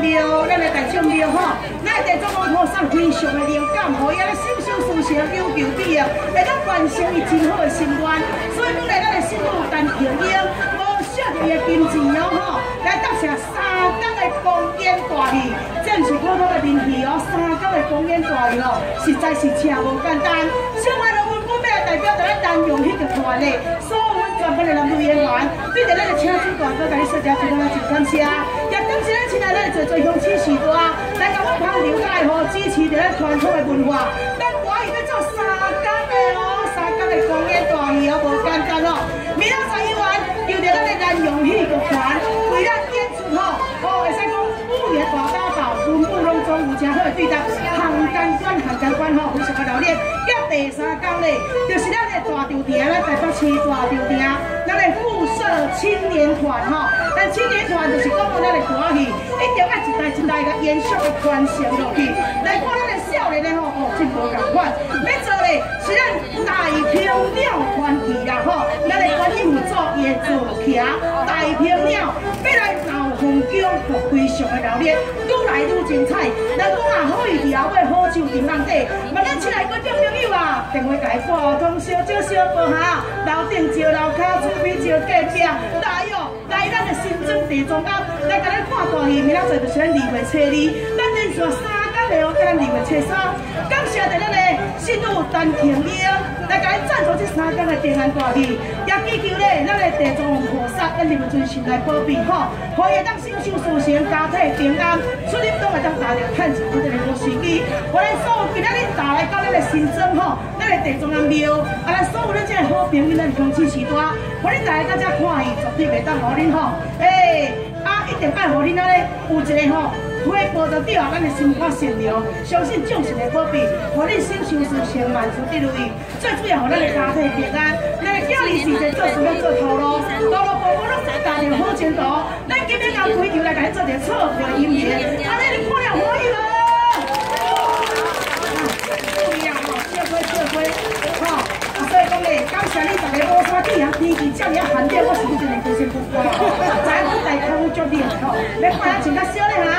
庙，咱的大众庙吼，咱的座南菩萨非常的灵感，吼，也咧心想事成，有求必应，会当完成是真好的心愿。所以讲来咱的信徒单平英，无惜伊的金钱哦吼，来搭上三江的公演大戏，这是普通的名戏哦，三江的公演大戏哦，实在是正无简单。相反，我们本来代表在咱单用迄个团的，所我们专的南部演，对着咱的请主大哥，甲你说一，非常的感谢。也感谢咱亲爱咱做做乡亲时代，来甲我捧场带好，支持着咱传统的文化。咱我伊要做三江的哦，三江的公演大戏哦，无简单哦。明仔载一晚，就着咱的南用戏剧团为咱演出吼，哦，会使讲五年大家宝，文武拢总有真好对待，行干关行干关吼，非常的热烈。第三江咧，就是咱的大场亭，咱台北市大场亭，咱的青年团吼。咱青年团就是讲咱的歌戏，一定要一代一代甲延续的传承落去。来看咱的少年的吼，哦，真无共款。要做的是咱大平鸟团体啦吼，咱的观音做也做徛大平鸟，要来闹风景，非常的热烈，愈来愈精彩。咱讲啊，好意后尾好手甜人底，问咱亲爱观众朋友啊，电话家拨通小少小报下，楼顶招楼骹，厝边招隔壁，来哟，来咱的新庄地庄甲来甲咱看大戏，明仔载就是咱二月初二，咱连续三天的哦，甲咱二月初三，感谢着咱的新妇陈婷英来甲咱赞助这三天的平安大戏，也祈求咧咱的地藏菩萨跟你们尊神来保庇吼，可以当心想事成，家庭平安，出入都会当达到趁钱这个好时机。我来到咱的新庄吼，咱的地藏王庙，啊，咱所有咱这个好朋友，咱乡亲时代，互恁大家到这看戏，绝对袂当互恁吼，诶，啊，一定拜互恁安尼有一个吼。花报得掉，咱的心肝善良，相信众神的保庇，互恁心想事成，万事得如意。最主要，互咱的家庭平安。咱的囝儿时阵做事要做头路，头路步步拢在大条好前途。咱今日要开场来，甲你做点错票音乐，安尼你看了可以无？不一样吼，笑归笑归，吼。所以讲咧，感谢你大家无沙地啊，天气这么寒冷，我是真系真心不乖。在我大康祝你吼，要看咱穿较少咧哈。